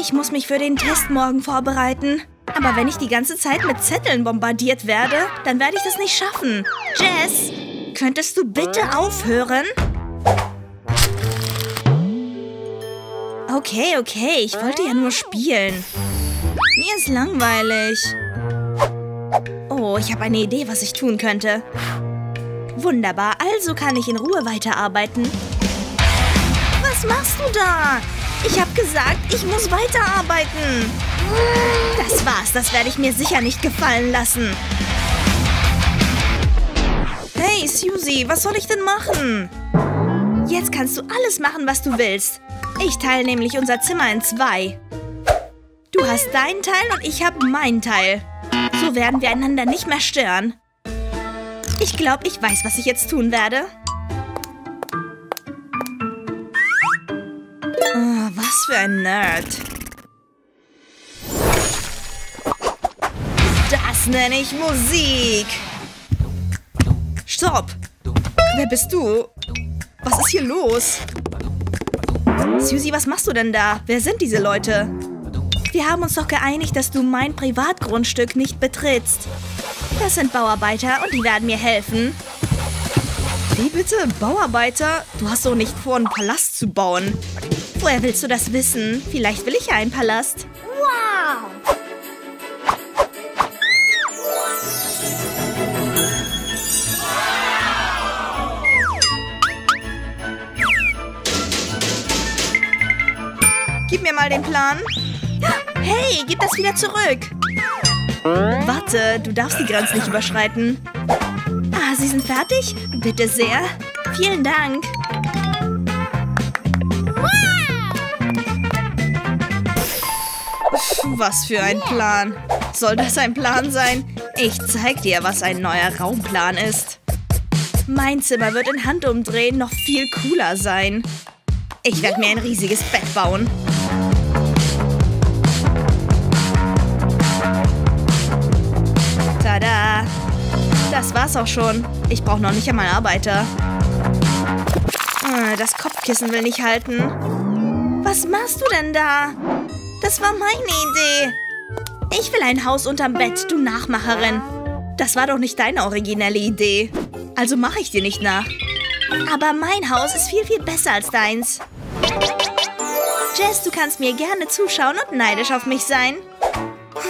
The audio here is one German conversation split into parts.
Ich muss mich für den Test morgen vorbereiten. Aber wenn ich die ganze Zeit mit Zetteln bombardiert werde, dann werde ich das nicht schaffen. Jess, könntest du bitte aufhören? Okay, okay, ich wollte ja nur spielen. Mir ist langweilig. Oh, ich habe eine Idee, was ich tun könnte. Wunderbar, also kann ich in Ruhe weiterarbeiten. Was machst du da? Ich habe gesagt, ich muss weiterarbeiten. Das war's, das werde ich mir sicher nicht gefallen lassen. Hey, Susie, was soll ich denn machen? Jetzt kannst du alles machen, was du willst. Ich teile nämlich unser Zimmer in zwei. Du hast deinen Teil und ich habe meinen Teil. So werden wir einander nicht mehr stören. Ich glaube, ich weiß, was ich jetzt tun werde. Was für ein Nerd. Das nenne ich Musik. Stopp. Wer bist du? Was ist hier los? Susie, was machst du denn da? Wer sind diese Leute? Wir haben uns doch geeinigt, dass du mein Privatgrundstück nicht betrittst. Das sind Bauarbeiter und die werden mir helfen. Wie bitte? Bauarbeiter? Du hast doch nicht vor, einen Palast zu bauen. Woher willst du das wissen? Vielleicht will ich ja einen Palast. Wow! Gib mir mal den Plan. Hey, gib das wieder zurück. Warte, du darfst die Grenze nicht überschreiten. Ah, Sie sind fertig? Bitte sehr. Vielen Dank. Was für ein Plan. Soll das ein Plan sein? Ich zeig dir, was ein neuer Raumplan ist. Mein Zimmer wird in Handumdrehen noch viel cooler sein. Ich werde mir ein riesiges Bett bauen. Tada! Das war's auch schon. Ich brauche noch nicht einmal Arbeiter. Ah, Das Kopfkissen will nicht halten. Was machst du denn da? Das war meine Idee. Ich will ein Haus unterm Bett, du Nachmacherin. Das war doch nicht deine originelle Idee. Also mache ich dir nicht nach. Aber mein Haus ist viel, viel besser als deins. Jess, du kannst mir gerne zuschauen und neidisch auf mich sein.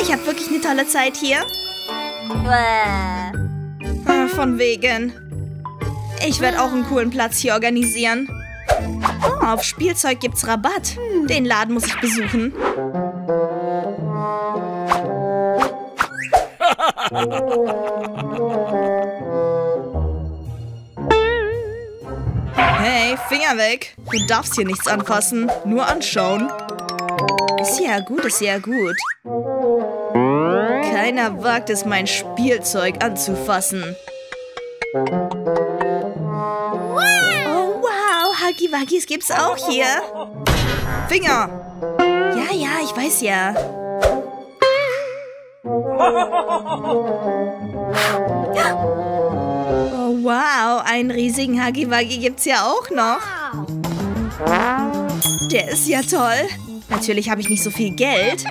Ich habe wirklich eine tolle Zeit hier. Ah, Von wegen. Ich werde auch einen coolen Platz hier organisieren. Oh, auf Spielzeug gibt's Rabatt. Den Laden muss ich besuchen. Hey, Finger weg. Du darfst hier nichts anfassen. Nur anschauen. Ist ja gut, ist ja gut. Keiner wagt es, mein Spielzeug anzufassen. Wow, Huggy Wuggys gibt's auch hier. Finger! Ja, ja, ich weiß ja. Oh, wow, einen riesigen Huggy Wuggy gibt's ja auch noch. Der ist ja toll. Natürlich habe ich nicht so viel Geld,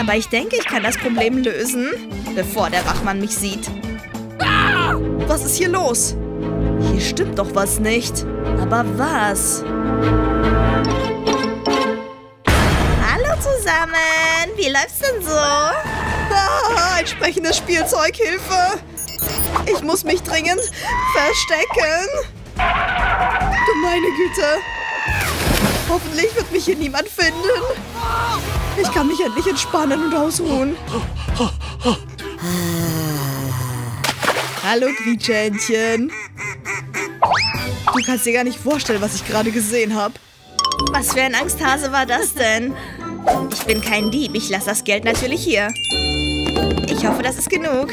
aber ich denke, ich kann das Problem lösen, bevor der Wachmann mich sieht. Was ist hier los? Stimmt doch was nicht. Aber was? Hallo zusammen! Wie läuft's denn so? Ah, ein sprechendes Spielzeug, Hilfe! Ich muss mich dringend verstecken. Du meine Güte. Hoffentlich wird mich hier niemand finden. Ich kann mich endlich entspannen und ausruhen. Hallo, Quietschhändchen. Du kannst dir gar nicht vorstellen, was ich gerade gesehen habe. Was für ein Angsthase war das denn? Ich bin kein Dieb, ich lasse das Geld natürlich hier. Ich hoffe, das ist genug.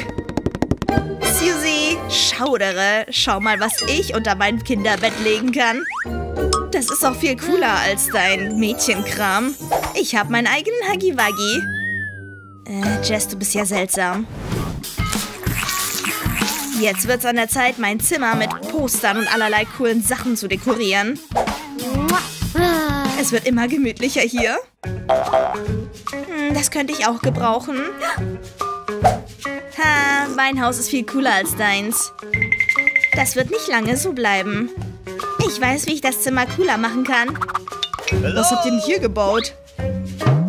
Susie, schaudere. Schau mal, was ich unter mein Kinderbett legen kann. Das ist auch viel cooler als dein Mädchenkram. Ich habe meinen eigenen Huggy Wuggy. Äh, Jess, du bist ja seltsam. Jetzt wird's an der Zeit, mein Zimmer mit Postern und allerlei coolen Sachen zu dekorieren. Es wird immer gemütlicher hier. Hm, das könnte ich auch gebrauchen. Ha, mein Haus ist viel cooler als deins. Das wird nicht lange so bleiben. Ich weiß, wie ich das Zimmer cooler machen kann. Was habt ihr denn hier gebaut?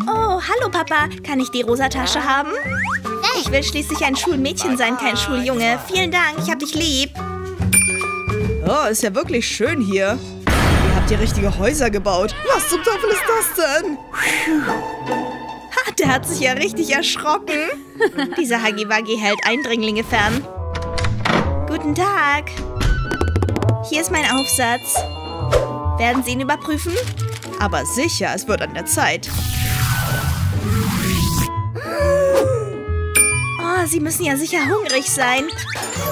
Oh, hallo Papa. Kann ich die rosa Tasche haben? Will schließlich ein Schulmädchen sein, kein Schuljunge. Vielen Dank, ich hab dich lieb. Oh, ist ja wirklich schön hier. Ihr habt hier richtige Häuser gebaut. Was zum Teufel ist das denn? Ha, der hat sich ja richtig erschrocken. Dieser Hagiwagi hält Eindringlinge fern. Guten Tag. Hier ist mein Aufsatz. Werden Sie ihn überprüfen? Aber sicher, es wird an der Zeit. Oh, Sie müssen ja sicher hungrig sein.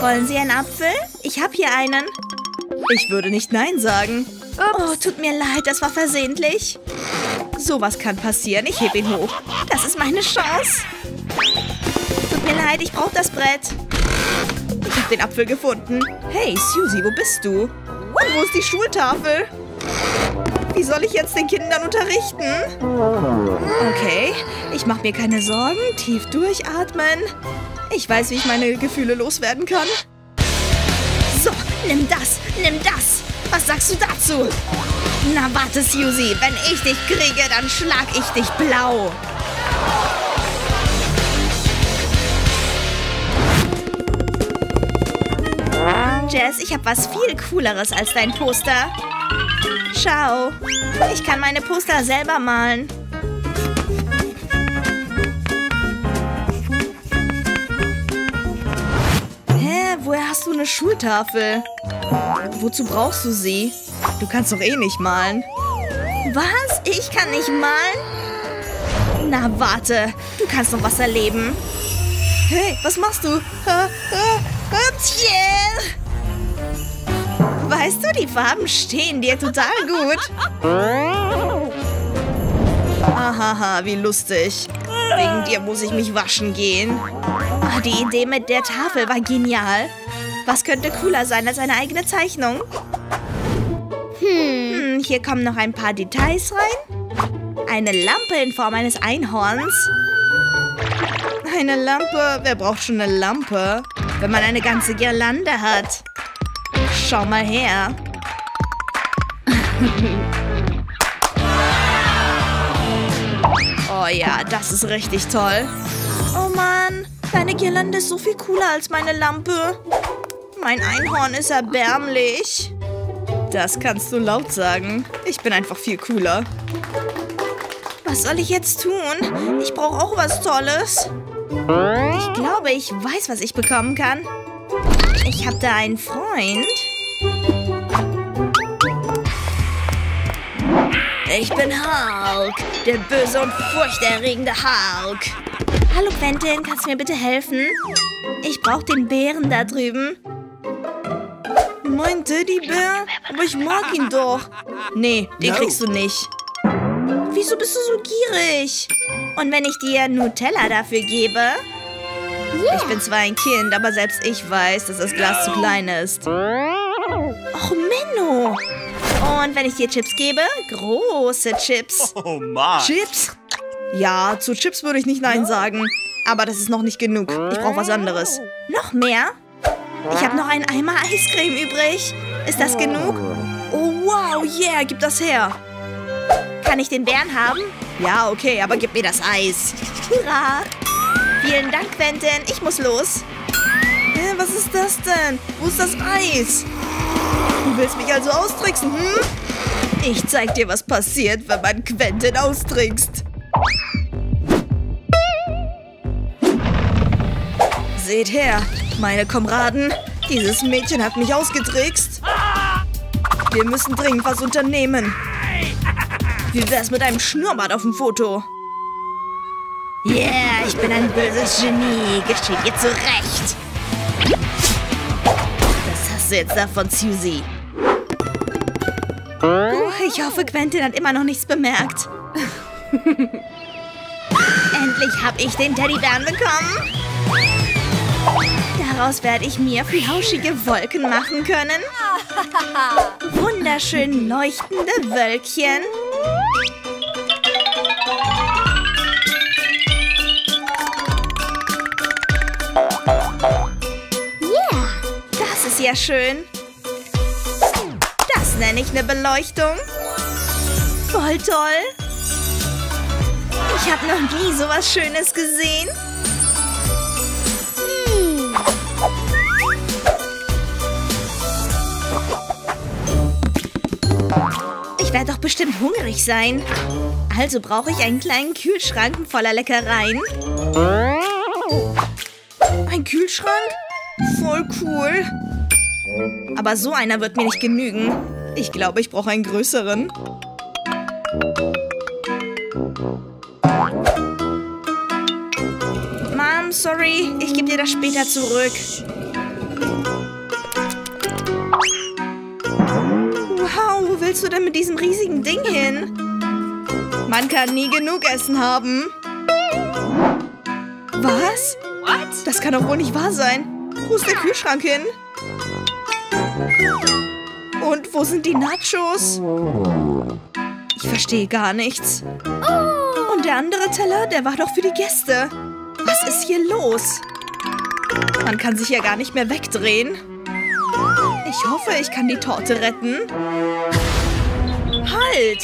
Wollen Sie einen Apfel? Ich habe hier einen. Ich würde nicht Nein sagen. Oh, tut mir leid, das war versehentlich. Sowas kann passieren. Ich heb ihn hoch. Das ist meine Chance. Tut mir leid, ich brauche das Brett. Ich habe den Apfel gefunden. Hey, Susie, wo bist du? Und wo ist die Schultafel? Wie soll ich jetzt den Kindern unterrichten? Okay, ich mache mir keine Sorgen. Tief durchatmen. Ich weiß, wie ich meine Gefühle loswerden kann. So, nimm das, nimm das. Was sagst du dazu? Na warte, Susie. Wenn ich dich kriege, dann schlag ich dich blau. Jess, ich habe was viel Cooleres als dein Poster. Schau, ich kann meine Poster selber malen. Hä, woher hast du eine Schultafel? Wozu brauchst du sie? Du kannst doch eh nicht malen. Was? Ich kann nicht malen? Na, warte. Du kannst noch was erleben. Hey, was machst du? Ha, Weißt du, die Farben stehen dir total gut. Ahaha, wie lustig. Wegen dir muss ich mich waschen gehen. Oh, die Idee mit der Tafel war genial. Was könnte cooler sein als eine eigene Zeichnung? Hm, hier kommen noch ein paar Details rein. Eine Lampe in Form eines Einhorns. Eine Lampe? Wer braucht schon eine Lampe, wenn man eine ganze Girlande hat? Schau mal her. oh ja, das ist richtig toll. Oh Mann, deine Girlande ist so viel cooler als meine Lampe. Mein Einhorn ist erbärmlich. Das kannst du laut sagen. Ich bin einfach viel cooler. Was soll ich jetzt tun? Ich brauche auch was Tolles. Ich glaube, ich weiß, was ich bekommen kann. Ich habe da einen Freund. Ich bin Hulk, der böse und furchterregende Hulk. Hallo Quentin, kannst du mir bitte helfen? Ich brauche den Bären da drüben. Mein Teddybär? Aber ich mag ihn doch. Nee, den kriegst du nicht. Wieso bist du so gierig? Und wenn ich dir Nutella dafür gebe? Ich bin zwar ein Kind, aber selbst ich weiß, dass das Glas zu klein ist. Och, Menno. Und wenn ich dir Chips gebe? Große Chips. Oh Mann. Chips? Ja, zu Chips würde ich nicht Nein sagen. Aber das ist noch nicht genug. Ich brauche was anderes. Noch mehr? Ich habe noch einen Eimer Eiscreme übrig. Ist das genug? Oh, wow, yeah, gib das her. Kann ich den Bären haben? Ja, okay, aber gib mir das Eis. Hurra! Vielen Dank, Quentin. Ich muss los. Hä, was ist das denn? Wo ist das Eis? Du willst mich also austricksen, hm? Ich zeig dir, was passiert, wenn man Quentin austrickst. Seht her, meine Kameraden. Dieses Mädchen hat mich ausgetrickst. Wir müssen dringend was unternehmen. Wie wär's mit einem Schnurrbart auf dem Foto? Yeah, ich bin ein böses Genie. Geschieht dir zurecht. Was hast du jetzt davon, Susie? Oh, ich hoffe, Quentin hat immer noch nichts bemerkt. Endlich habe ich den Teddybären bekommen. Daraus werde ich mir flauschige Wolken machen können. Wunderschön leuchtende Wölkchen. Yeah. Das ist ja schön. Nenne ich eine Beleuchtung. Voll toll. Ich habe noch nie sowas Schönes gesehen. Ich werde doch bestimmt hungrig sein. Also brauche ich einen kleinen Kühlschrank voller Leckereien. Ein Kühlschrank? Voll cool. Aber so einer wird mir nicht genügen. Ich glaube, ich brauche einen größeren. Mom, sorry. Ich gebe dir das später zurück. Wow, wo willst du denn mit diesem riesigen Ding hin? Man kann nie genug Essen haben. Was? What? Das kann doch wohl nicht wahr sein. Wo ist der Kühlschrank hin? Und wo sind die Nachos? Ich verstehe gar nichts. Und der andere Teller, der war doch für die Gäste. Was ist hier los? Man kann sich ja gar nicht mehr wegdrehen. Ich hoffe, ich kann die Torte retten. Halt!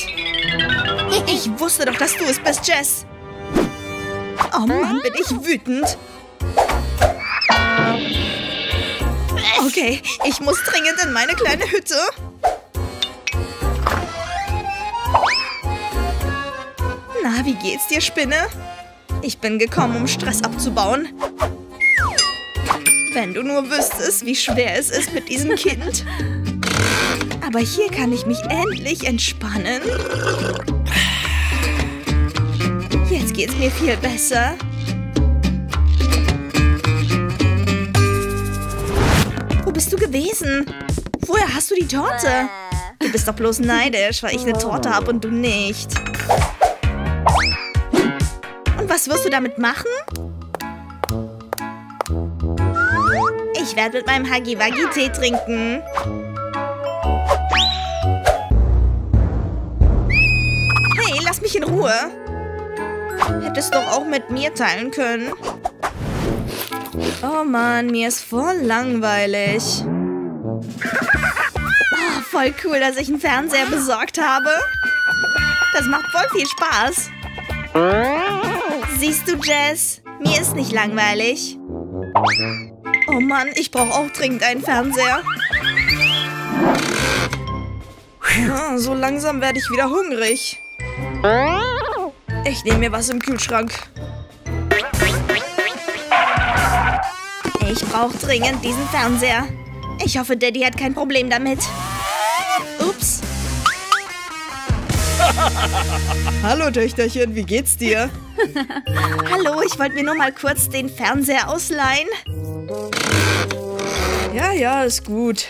Ich wusste doch, dass du es bist, Jess. Oh Mann, bin ich wütend. Okay, ich muss dringend in meine kleine Hütte. Na, wie geht's dir, Spinne? Ich bin gekommen, um Stress abzubauen. Wenn du nur wüsstest, wie schwer es ist mit diesem Kind. Aber hier kann ich mich endlich entspannen. Jetzt geht's mir viel besser. Bist du gewesen? Woher hast du die Torte? Du bist doch bloß neidisch, weil ich eine Torte habe und du nicht. Und was wirst du damit machen? Ich werde mit meinem Hagi-Wagi-Tee trinken. Hey, lass mich in Ruhe. Hättest doch auch mit mir teilen können. Oh Mann, mir ist voll langweilig. Oh, voll cool, dass ich einen Fernseher besorgt habe. Das macht voll viel Spaß. Siehst du, Jess? Mir ist nicht langweilig. Oh Mann, ich brauche auch dringend einen Fernseher. Ja, so langsam werde ich wieder hungrig. Ich nehme mir was im Kühlschrank. Ich brauche dringend diesen Fernseher. Ich hoffe, Daddy hat kein Problem damit. Ups. Hallo, Töchterchen, wie geht's dir? Hallo, ich wollte mir nur mal kurz den Fernseher ausleihen. Ja, ja, ist gut.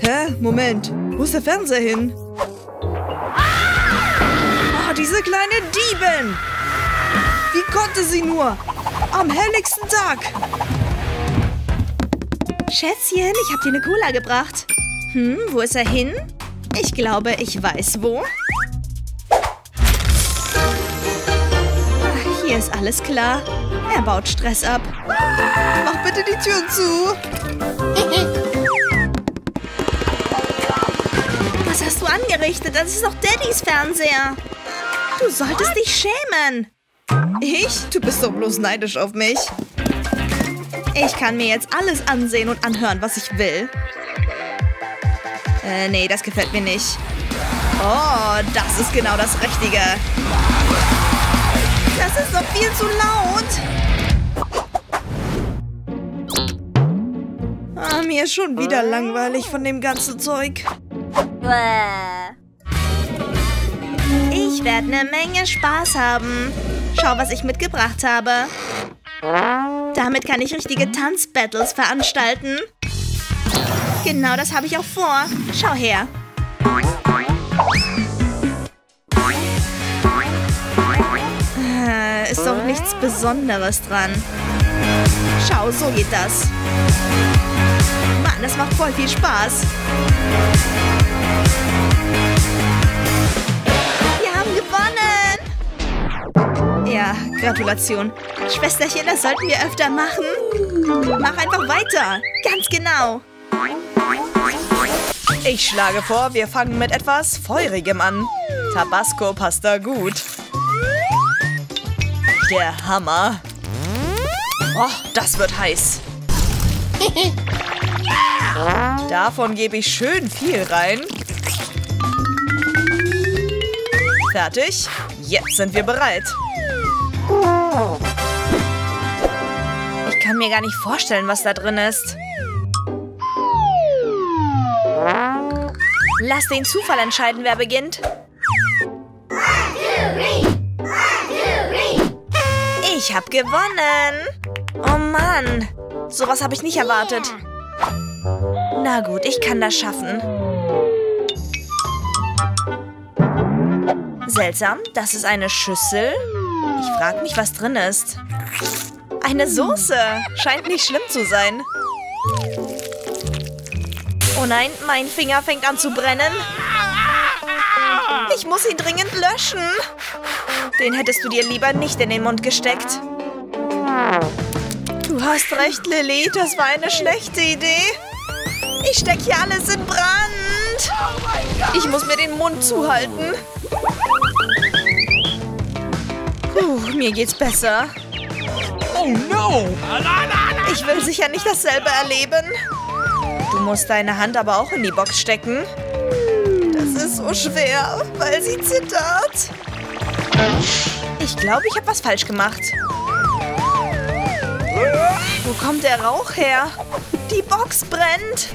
Hä? Moment. Wo ist der Fernseher hin? Oh, diese kleine Diebin! Wie konnte sie nur? Am helligsten Tag! Schätzchen, ich habe dir eine Cola gebracht. Hm, wo ist er hin? Ich glaube, ich weiß wo. Ah, Hier ist alles klar. Er baut Stress ab. Mach bitte die Türen zu. Was hast du angerichtet? Das ist doch Daddys Fernseher. Du solltest dich schämen. Ich? Du bist doch bloß neidisch auf mich. Ich kann mir jetzt alles ansehen und anhören, was ich will. Äh, nee, das gefällt mir nicht. Oh, das ist genau das Richtige. Das ist doch viel zu laut. Ah, mir ist schon wieder langweilig von dem ganzen Zeug. Bäh. Ich werde eine Menge Spaß haben. Schau, was ich mitgebracht habe. Damit kann ich richtige Tanzbattles veranstalten. Genau das habe ich auch vor. Schau her. Äh, ist doch nichts Besonderes dran. Schau, so geht das. Mann, das macht voll viel Spaß. Ja, Gratulation. Schwesterchen, das sollten wir öfter machen. Mach einfach weiter. Ganz genau. Ich schlage vor, wir fangen mit etwas Feurigem an. Tabasco passt da gut. Der Hammer. Oh, das wird heiß. Davon gebe ich schön viel rein. Fertig? Jetzt sind wir bereit. Ich kann mir gar nicht vorstellen, was da drin ist. Lass den Zufall entscheiden, wer beginnt. Ich hab gewonnen. Oh Mann. Sowas habe ich nicht erwartet. Na gut, ich kann das schaffen. Seltsam, das ist eine Schüssel. Ich frage mich, was drin ist. Eine Soße. Scheint nicht schlimm zu sein. Oh nein, mein Finger fängt an zu brennen. Ich muss ihn dringend löschen. Den hättest du dir lieber nicht in den Mund gesteckt. Du hast recht, Lilly. Das war eine schlechte Idee. Ich stecke hier alles in Brand. Ich muss mir den Mund zuhalten. Puh, mir geht's besser. Oh no! Ich will sicher nicht dasselbe erleben. Du musst deine Hand aber auch in die Box stecken. Das ist so schwer, weil sie zittert. Ich glaube, ich habe was falsch gemacht. Wo kommt der Rauch her? Die Box brennt.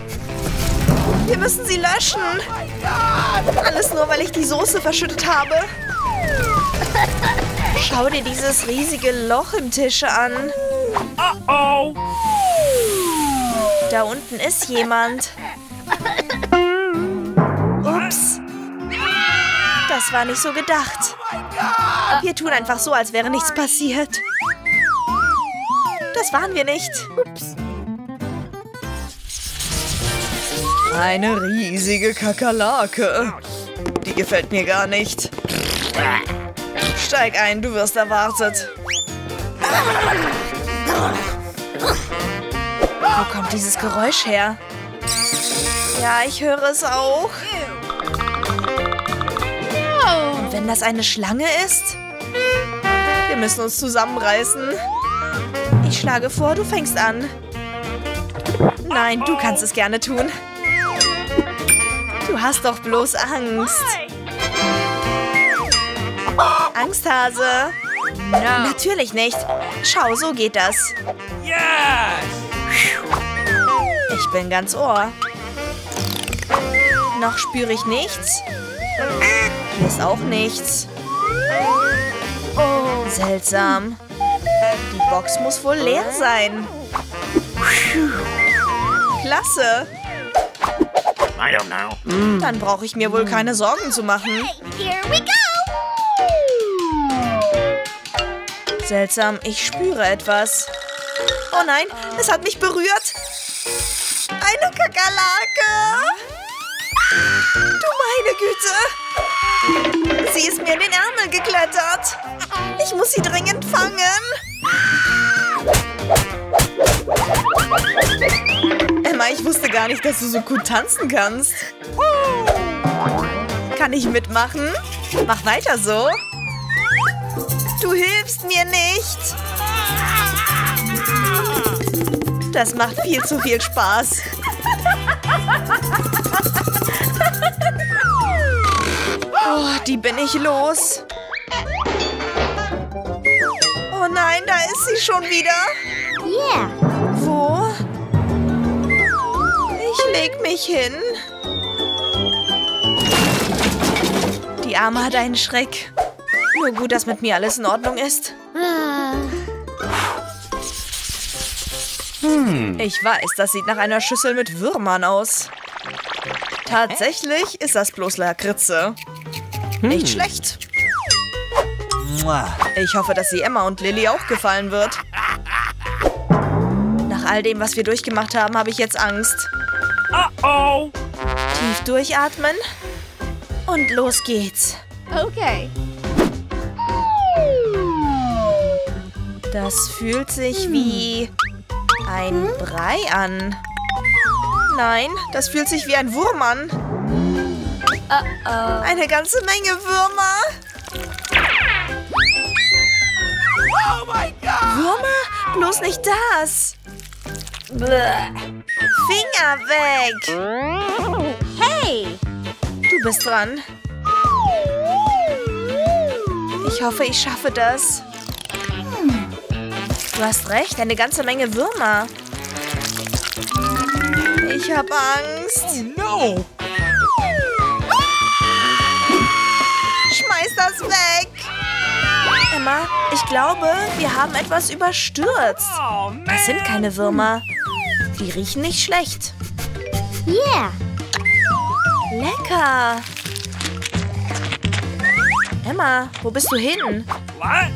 Wir müssen sie löschen. Alles nur, weil ich die Soße verschüttet habe. Schau dir dieses riesige Loch im Tisch an. Oh! Da unten ist jemand. Ups. Das war nicht so gedacht. Wir tun einfach so, als wäre nichts passiert. Das waren wir nicht. Eine riesige Kakerlake. Die gefällt mir gar nicht. Steig ein, du wirst erwartet. Wo kommt dieses Geräusch her? Ja, ich höre es auch. Und wenn das eine Schlange ist? Wir müssen uns zusammenreißen. Ich schlage vor, du fängst an. Nein, du kannst es gerne tun. Du hast doch bloß Angst. Angsthase. Natürlich nicht. Schau, so geht das. Yes! Ich bin ganz Ohr. Noch spüre ich nichts. Hier ist auch nichts. Seltsam. Die Box muss wohl leer sein. Klasse. I don't know. Dann brauche ich mir wohl keine Sorgen zu machen. Here we go! Seltsam, ich spüre etwas. Oh nein, es hat mich berührt. Eine Kakerlake. Du meine Güte. Sie ist mir in den Ärmel geklettert. Ich muss sie dringend fangen. Emma, ich wusste gar nicht, dass du so gut tanzen kannst. Kann ich mitmachen? Mach weiter so. Du hilfst mir nicht. Das macht viel zu viel Spaß. Oh, die bin ich los. Oh nein, da ist sie schon wieder. Yeah. Wo? Ich leg mich hin. Die Arme hat einen Schreck. Nur gut, dass mit mir alles in Ordnung ist. Ich weiß, das sieht nach einer Schüssel mit Würmern aus. Tatsächlich ist das bloß Lakritze. Nicht schlecht. Ich hoffe, dass sie Emma und Lilly auch gefallen wird. Nach all dem, was wir durchgemacht haben, habe ich jetzt Angst. Oh! Tief durchatmen. Und los geht's. Okay. Das fühlt sich wie ein Brei an. Nein, das fühlt sich wie ein Wurm an. Eine ganze Menge Würmer. Oh my god! Würmer? Bloß nicht das. Bäh. Finger weg. Hey! Du bist dran. Ich hoffe, ich schaffe das. Du hast recht, eine ganze Menge Würmer. Ich habe Angst. No! Schmeiß das weg. Emma, ich glaube, wir haben etwas überstürzt. Oh! Das sind keine Würmer. Die riechen nicht schlecht. Yeah! Lecker. Emma, wo bist du hin? What?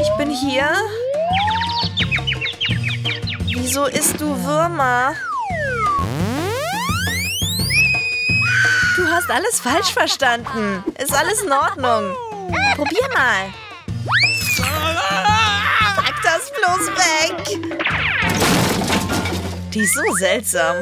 Ich bin hier. Wieso isst du Würmer? Du hast alles falsch verstanden. Ist alles in Ordnung. Probier mal. Pack das bloß weg. Die ist so seltsam.